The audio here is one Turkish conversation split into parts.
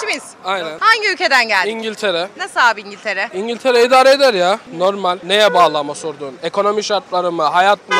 gurbetçi? Aynen. Hangi ülkeden geldin? İngiltere. Nasıl abi İngiltere? İngiltere idare eder ya. Normal. Neye bağlı ama sorduğun? Ekonomi şartları mı? Hayat mı?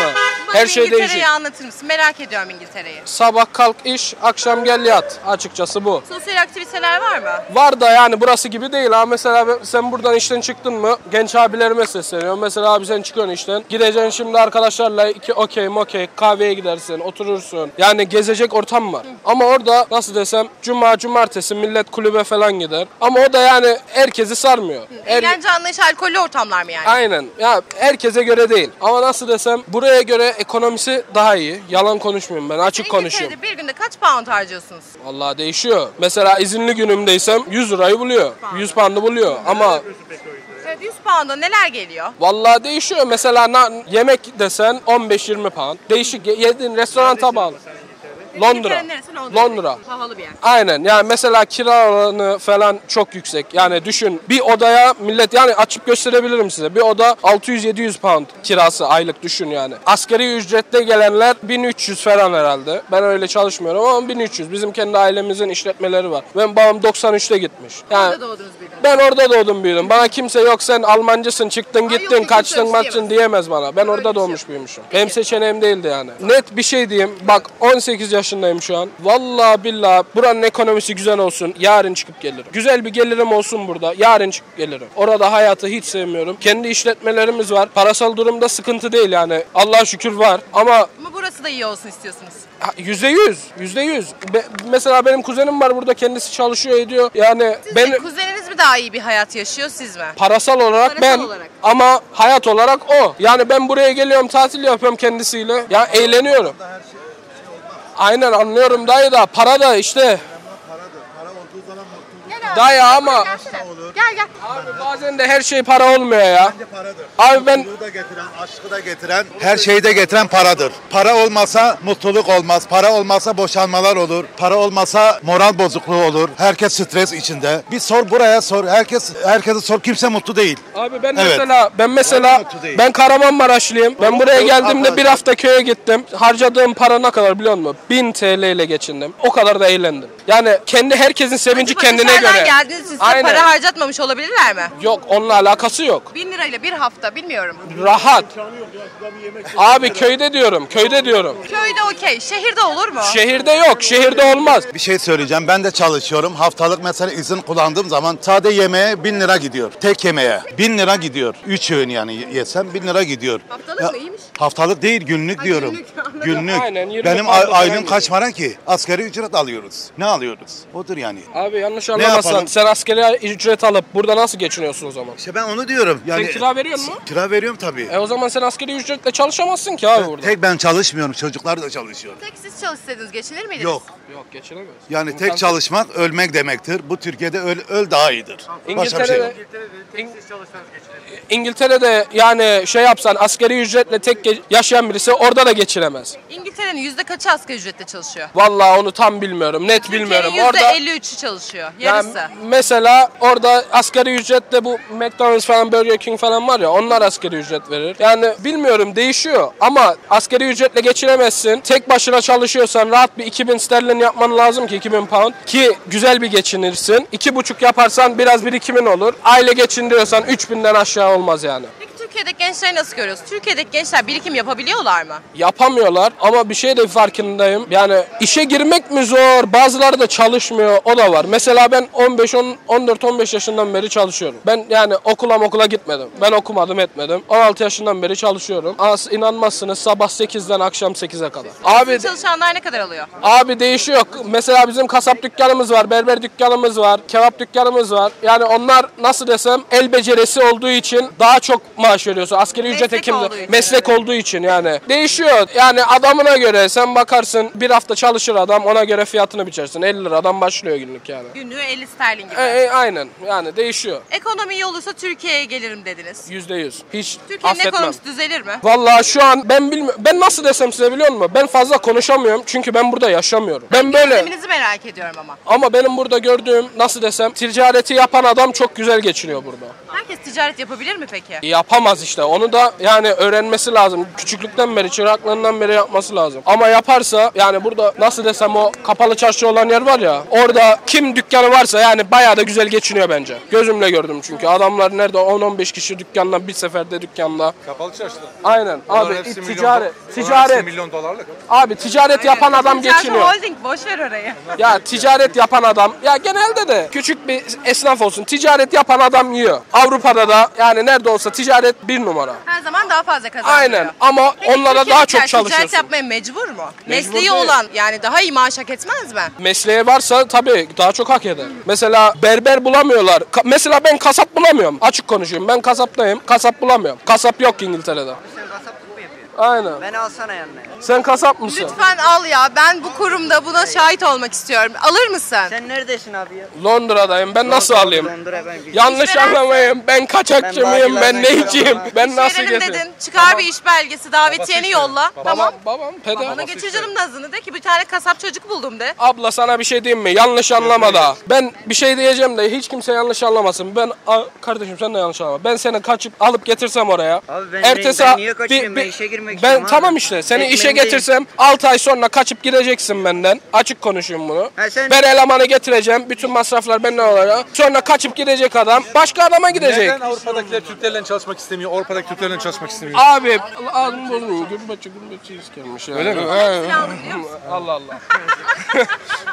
Her şey İngiltere'yi değişik. anlatır mısın? Merak ediyorum İngiltere'yi. Sabah kalk iş, akşam gel yat. Açıkçası bu. Sosyal aktiviteler var mı? Var da yani burası gibi değil ha. Mesela sen buradan işten çıktın mı genç abilerime sesleniyorum. Mesela abi sen çıkıyorsun işten. Gideceksin şimdi arkadaşlarla iki okey mokey kahveye gidersin oturursun. Yani gezecek ortam var. Ama orada nasıl desem cuma cumartesi millet kulübe falan gider. Ama o da yani herkesi sarmıyor. Her- Eğlence anlayışı alkollü ortamlar mı yani? Aynen. Ya herkese göre değil. Ama nasıl desem buraya göre ekonomisi daha iyi. Yalan konuşmuyorum ben. Açık konuşuyorum. Bir günde kaç pound harcıyorsunuz? Vallahi değişiyor. Mesela izinli günümdeysem 100 lirayı buluyor. 100 pound'ı buluyor. Ama Evet 100 pound'a neler geliyor? vallahi değişiyor. Mesela na- yemek desen 15-20 pound. Değişik. Ye- Yediğin restoranta bağlı. Londra. Neresi? Londra. Londra. Pahalı bir yer. Aynen yani mesela kira oranı falan çok yüksek. Yani düşün bir odaya millet yani açıp gösterebilirim size. Bir oda 600-700 pound kirası aylık düşün yani. Asgari ücrette gelenler 1300 falan herhalde. Ben öyle çalışmıyorum ama 1300. Bizim kendi ailemizin işletmeleri var. Ben babam 93'te gitmiş. Yani Orada doğdunuz büyüdünüz. ben orada doğdum büyüdüm. Bana kimse yok sen Almancısın çıktın yok, gittin kimse kaçtın maçtın diyemez. diyemez bana. Ben Öyle bir orada şey doğmuş yok. büyümüşüm. Benim seçeneğim değildi yani. Net bir şey diyeyim. Bak 18 yaşındayım şu an. Vallahi billahi buranın ekonomisi güzel olsun. Yarın çıkıp gelirim. Güzel bir gelirim olsun burada. Yarın çıkıp gelirim. Orada hayatı hiç sevmiyorum. Kendi işletmelerimiz var. Parasal durumda sıkıntı değil yani. Allah'a şükür var. Ama Ama burası da iyi olsun istiyorsunuz. Ha, Yüzde yüz, yüzde yüz. Be- mesela benim kuzenim var burada kendisi çalışıyor ediyor. Yani Sizce ben kuzeniniz mi daha iyi bir hayat yaşıyor siz mi? parasal olarak Parasal ben olarak. ama hayat olarak o. Yani ben buraya geliyorum tatil yapıyorum kendisiyle. Ya eğleniyorum. Aynen anlıyorum dayı da para da işte. Dayı ama. Gel gel. abi bazen de her şey para olmuyor ya. paradır. Abi ben Mutluluğu da getiren, aşkı da getiren, her şeyi de getiren paradır. Para olmasa mutluluk olmaz. Para olmasa boşanmalar olur. Para olmasa moral bozukluğu olur. Herkes stres içinde. Bir sor buraya sor. Herkes herkese sor. Kimse mutlu değil. Abi ben Evet. mesela ben mesela Vallahi mutlu değil. ben Kahramanmaraşlıyım. Ben buraya Yok, geldiğimde bir hafta köye gittim. Harcadığım para ne kadar biliyor musun? 1000 TL ile geçindim. O kadar da eğlendim. Yani kendi herkesin sevinci kendine dışarıdan göre. geldiniz siz de Aynen. para harcatmamış olabilirler mi? Yok onunla alakası yok. 1000 lirayla bir hafta bilmiyorum. Rahat. Abi köyde diyorum. Köyde diyorum. Köyde okey. Şehirde olur mu? Şehirde yok. Şehirde olmaz. Bir şey söyleyeceğim. Ben de çalışıyorum. Haftalık mesela izin kullandığım zaman sade yemeğe bin lira gidiyor. Tek yemeğe. Bin lira gidiyor. Üç öğün yani yesem bin lira gidiyor. Haftalık mı? İyiymiş. Haftalık değil günlük diyorum. günlük, anladım. Günlük. Aynen, yirmi Benim pound ay- aylığım falan kaç para ki? Asgari ücret alıyoruz. Ne alıyoruz? Odur yani. Abi yanlış anlamazsan yapalım? sen askeri ücret alıp burada nasıl geçiniyorsun o zaman? İşte ben onu diyorum. Yani Sen kira veriyor musun? Kira veriyorum tabii. E o zaman sen askeri ücretle çalışamazsın ki abi burada. Tek ben çalışmıyorum. Çocuklar da çalışıyor. Tek siz çalışsaydınız geçinir miydiniz? Yok. Yok geçinemez. Yani tek çalışmak ölmek demektir. Bu Türkiye'de öl, öl daha iyidir. Başka bir şey yok. İngiltere'de, İngiltere'de yani şey yapsan askeri ücretle tek yaşayan birisi orada da geçinemez. İngiltere'nin yüzde kaçı asgari ücretle çalışıyor? Vallahi onu tam bilmiyorum, net bilmiyorum. Türkiye'nin yüzde Orada 53'ü çalışıyor. yani Yarısı. mesela orada asgari ücretle bu McDonald's falan Burger King falan var ya onlar asgari ücret verir. Yani bilmiyorum değişiyor ama asgari ücretle geçinemezsin. Tek başına çalışıyorsan rahat bir 2000 sterlin yapman lazım ki 2000 pound ki güzel bir geçinirsin. 2,5 yaparsan biraz birikimin olur. Aile geçindiriyorsan 3000'den aşağı olmaz yani. Türkiye'deki gençleri nasıl görüyorsunuz? Türkiye'deki gençler birikim yapabiliyorlar mı? yapamıyorlar ama bir şey de farkındayım. Yani işe girmek mi zor? Bazıları da çalışmıyor. O da var. Mesela ben 15 10 14 15 yaşından beri çalışıyorum. Ben yani okula okula gitmedim. Ben okumadım etmedim. 16 yaşından beri çalışıyorum. Az inanmazsınız sabah 8'den akşam 8'e kadar. Abi Çalışanlar ne kadar alıyor? Abi değişiyor. Mesela bizim kasap dükkanımız var, berber dükkanımız var, kebap dükkanımız var. Yani onlar nasıl desem el becerisi olduğu için daha çok maaş veriyorsun. Askeri ücret Meslek hekimde olduğu için, meslek olduğu için yani. Değişiyor. Yani adamına göre sen bakarsın bir hafta çalışır adam ona göre fiyatını biçersin. 50 liradan başlıyor günlük yani. Günlüğü 50 sterlin gibi. E, e, aynen yani değişiyor. Ekonomi iyi olursa Türkiye'ye gelirim dediniz. Yüzde yüz. Hiç Türkiye'nin affetmem. ekonomisi düzelir mi? Vallahi şu an ben bilmiyorum. Ben nasıl desem size biliyor musun? Ben fazla konuşamıyorum çünkü ben burada yaşamıyorum. Ben böyle Gözleminizi merak ediyorum ama. Ama benim burada gördüğüm nasıl desem ticareti yapan adam çok güzel geçiniyor burada. Herkes ticaret yapabilir mi peki? Yapamaz işte. Onu da yani öğrenmesi lazım. Küçüklükten beri, çıraklığından beri yapması lazım. Ama yaparsa yani burada nasıl desem o kapalı çarşı olan yer var ya. Orada kim dükkanı varsa yani bayağı da güzel geçiniyor bence. Gözümle gördüm çünkü. Adamlar nerede 10-15 kişi dükkanla bir seferde dükkanda. Kapalı çarşıda. Aynen. Bunların Abi hepsi milyon ticaret. do- hepsi Ticaret. milyon dolarlık. Abi ticaret yapan adam Ticaret geçiniyor. Holding boş ver orayı. Ya ticaret yapan adam ya genelde de küçük bir esnaf olsun ticaret yapan adam yiyor. Avrupa'da da yani nerede olsa ticaret bir numara. Her zaman daha fazla kazandırıyor. Aynen ama Peki onlara daha çok Ticaret çalışıyorsun. yapmaya mecbur mu? Mesleği değil. olan yani daha iyi maaş hak etmez mi? Mesleği varsa tabii daha çok hak eder. Mesela berber bulamıyorlar. Ka- mesela ben kasap bulamıyorum. Açık konuşayım. Ben kasaptayım. Kasap bulamıyorum. Kasap yok İngiltere'de. Sen kasaplık mı yapıyorsun? Aynen. Beni alsana yanına. ya. Sen kasap mısın? Lütfen al ya. Ben bu kurumda buna şahit olmak istiyorum. Alır mısın? Sen neredesin abi ya? Londra'dayım. Ben nasıl alayım? Londra ben Yanlış İşveren- anlamayın. Ben kaçakçı Ben mıyım? Ben Bağcılar'dan neyciyim? geliyorum. Ben nasıl Verelim getireyim? dedin. Çıkar bir iş belgesi. Davetiyeni yolla. Tamam. Babam, babam, peder. Bana canım nazını de ki bir tane kasap çocuk buldum de. Abla sana bir şey diyeyim mi? Yanlış anlama da. Ben bir şey diyeceğim de hiç kimse yanlış anlamasın. Ben A- kardeşim sen de yanlış anlama. Ben seni kaçıp alıp getirsem oraya. Abi ben- ben niye kaçayım? Ben işe girmek Ben istiyorum abi. tamam işte. Seni işe Ekmeğimdeyim. getirsem 6 ay sonra kaçıp gideceksin benden. Açık konuşayım bunu. Ha sen- Ben elemanı getireceğim. Bütün masraflar benden olacak. Sonra kaçıp gidecek adam. Başka adama gidecek. Neden Avrupa'dakiler Türklerle çalışmak istemiyor, Avrupa'daki Türklerle çalışmak istemiyor? Abi ağzım bozuluyor. Gümbetçi gümbetçi iskelmiş yani. Öyle mi? Allah Allah.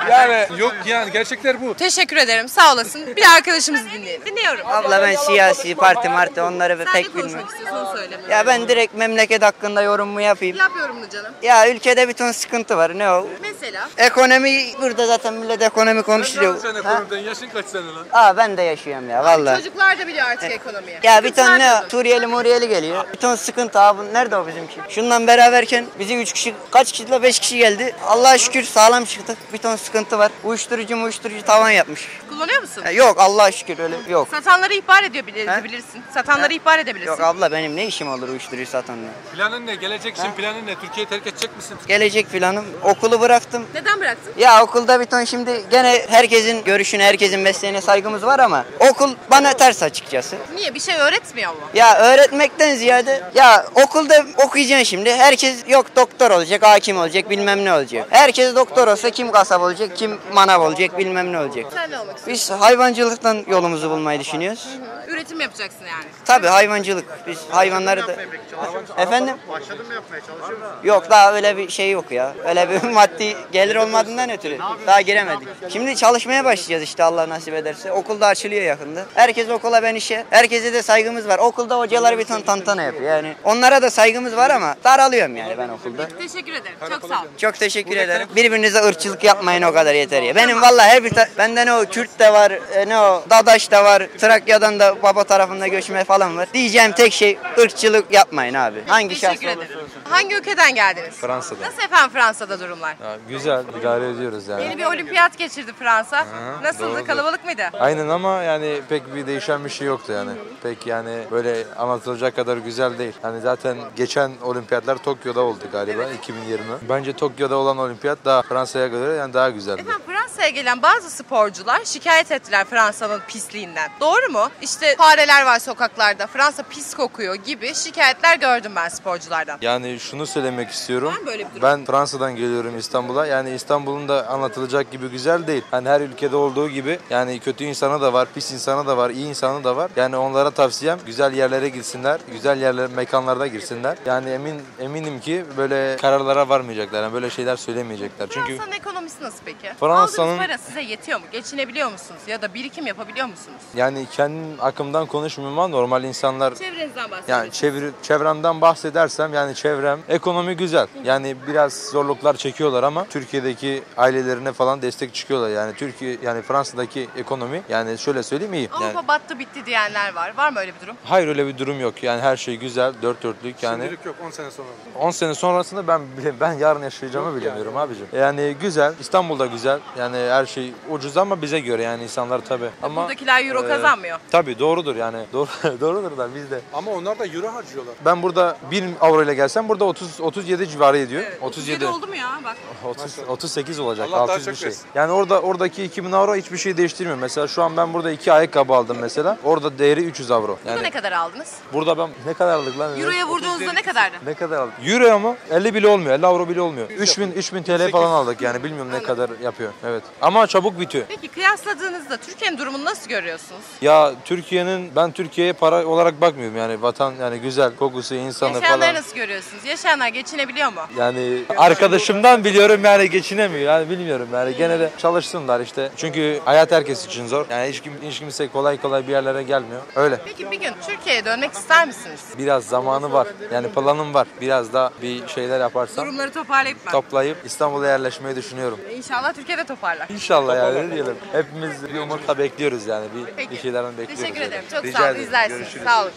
yani Yok yani gerçekler bu. Teşekkür ederim. Sağ olasın. Bir arkadaşımızı dinleyelim. Dinliyorum. Abla ben siyasi parti marti onları Sen ne pek konuşmak bilmiyorum. istiyorsun onu söyle. Ya ben direkt memleket hakkında yorumumu yapayım. Yap yorumunu canım. Ya ülkede bir ton sıkıntı var. Ne o? Mesela. Ekonomi burada zaten millet ekonomi konuşuyor. Sen ekonomiden yaşın kaç sene lan? Aa ben de yaşıyorum ya vallahi. Çocuklar da biliyor artık ekonomiyi. Ya bir ton ne diyorsun. Suriyeli Muriyeli geliyor. Bir ton sıkıntı abi. Nerede o bizimki? Şundan beraberken bizi 3 kişi kaç kişiyle 5 kişi geldi. Allah'a şükür sağlam çıktık. Bir ton sıkıntı var. Uyuşturucu uyuşturucu tavan yapmış. Kullanıyor musun? Ya yok Allah'a şükür öyle yok. Satanları ihbar ediyor He? edebilirsin. Satanları ihbar edebilirsin. Yok abla benim ne işim olur uyuşturucu satanla. Planın ne? Gelecek için planın ne? Türkiye'yi terk edecek misin? Gelecek planım okulu bıraktım. Neden bıraktın? Ya okulda bir ton şimdi gene herkesin görüşüne, herkesin mesleğine saygımız var ama okul bana ters açıkçası. Niye? Bir şey öğretmiyor mu? Ya öğretmekten ziyade ya okulda okuyacaksın şimdi. Herkes yok doktor olacak, hakim olacak, bilmem ne olacak. Herkes doktor olsa kim kasap olacak, kim manav olacak, bilmem ne olacak. Sen ne olmak istiyorsun? Biz hayvancılıktan yolumuzu bulmayı düşünüyoruz. Üretim yapacaksın yani. Tabii hayvancılık. Biz hayvanları da... Efendim? Başladın mı yapmaya Yok daha öyle bir şey yok ya. Öyle bir maddi gelir olmadığından ötürü. Daha giremedik. Şimdi çalışmaya başlayacağız işte Allah nasip ederse. Okulda açılıyor yakında. Herkes okula ben işe. Herkese de saygımız var. Okulda hocalar bir ton tantana yapıyor yani. Onlara da saygımız var ama daralıyorum yani ben okulda. Teşekkür ederim. Çok sağ ol. Çok teşekkür ederim. Birbirinize ırkçılık yapmayın o kadar yeter ya. Benim vallahi her bir ta- bende ne o Kürt de var, e, ne o Dadaş da var, Trakya'dan da baba tarafında göçme falan var. Diyeceğim tek şey ırkçılık yapmayın abi. Hangi şahs Teşekkür ederim. Hangi ülkeden geldiniz? Fransa'dan. Nasıl efendim Fransa'da durumlar? Ya güzel idare ediyoruz yani. Yeni bir olimpiyat geçirdi Fransa. Nasıldı? doğrudur. Kalabalık mıydı? Aynen ama yani pek bir değişen bir şey yoktu yani. Pek yani böyle anlatılacak kadar güzel değil. Hani zaten geçen olimpiyatlar Tokyo'da oldu galiba 2020. Bence Tokyo'da olan olimpiyat daha Fransa'ya göre yani daha güzeldi. Efendim Fransa'ya gelen bazı sporcular şikayet ettiler Fransa'nın pisliğinden. Doğru mu? İşte fareler var sokaklarda, Fransa pis kokuyor gibi şikayetler gördüm ben sporculardan. Yani şunu söylemek istiyorum. Mı böyle bir durum? Ben Fransa'dan geliyorum İstanbul'a. Yani İstanbul'un da anlatılacak gibi güzel değil. Hani her ülkede olduğu gibi yani kötü insanı da var, pis insanı da var, iyi insanı da var. Yani onlara tavsiyem güzel yerlere gitsinler, güzel yerler, mekanlarda girsinler. Yani emin eminim ki böyle kararlara varmayacaklar. Yani böyle şeyler söylemeyecekler. Çünkü Fransa'nın ekonomisi nasıl peki? Fransa'nın- Aldığınız para size yetiyor mu? Geçinebiliyor musunuz? Ya da birikim yapabiliyor musunuz? yani kendim akımdan konuşmuyorum ama normal insanlar Çevrenizden bahsediyorum. Yani çevre, çevremden bahsedersem yani çevrem ekonomi güzel. Yani biraz zorluklar çekiyorlar ama Türkiye'deki ailelerine falan destek çıkıyorlar. Yani Türkiye yani Fransa'daki ekonomi yani şöyle söyleyeyim iyi. Avrupa Yani, battı bitti diyenler var. Var mı öyle bir durum? hayır öyle bir durum yok. Yani her şey güzel, dört dörtlük yani. Şimdilik yok 10 sene sonra. 10 sene sonrasında ben bile- ben yarın yaşayacağımı bilemiyorum abicim. Yani güzel, İstanbul'da güzel. Yani Yani her şey ucuz ama bize göre yani insanlar tabii. Ama Buradakiler euro e, kazanmıyor. Tabii doğrudur yani. Doğru, doğrudur da biz de. Ama onlar da euro harcıyorlar. Ben burada 1000 avro ile gelsem burada 30 37 civarı ediyor. Evet, 37. oldu mu ya bak. 30, 38 olacak. Allah daha 600 bir çok şey. versin. Yani orada oradaki 2000 avro hiçbir şey değiştirmiyor. Mesela şu an ben burada iki ayakkabı aldım mesela. Orada değeri 300 avro. Burada Yani ne kadar aldınız? burada ben ne kadar aldık lan? Euro'ya vurduğunuzda ne kadardı? Ne kadar aldık? Euro mu? 50 bile olmuyor. 50 avro bile olmuyor. 3000 3000 TL falan aldık yani bilmiyorum ne kadar yapıyor. Evet. Ama çabuk bitiyor. Peki kıyasladığınızda Türkiye'nin durumunu nasıl görüyorsunuz? Ya Türkiye'nin ben Türkiye'ye para olarak bakmıyorum yani vatan yani güzel kokusu insanı Yaşayanları falan. nasıl görüyorsunuz? Yaşayanlar geçinebiliyor mu? Yani arkadaşımdan biliyorum yani geçinemiyor yani bilmiyorum yani gene de çalışsınlar işte. Çünkü hayat herkes için zor. Yani hiç, kim, hiç kimse kolay kolay bir yerlere gelmiyor. Öyle. Peki bir gün Türkiye'ye dönmek ister misiniz? Biraz zamanı var. Yani planım var. Biraz da bir şeyler yaparsam Durumları toparlayıp ben. toplayıp İstanbul'a yerleşmeyi düşünüyorum. İnşallah Türkiye'de toparlar. İnşallah yani ne diyelim. Hepimiz bir umutla bekliyoruz yani bir, Peki. bir şeylerden bekliyoruz. Teşekkür öyle. ederim. Çok Rica sağ olun. ederim. İzlersiniz. Görüşürüz. Sağ olun.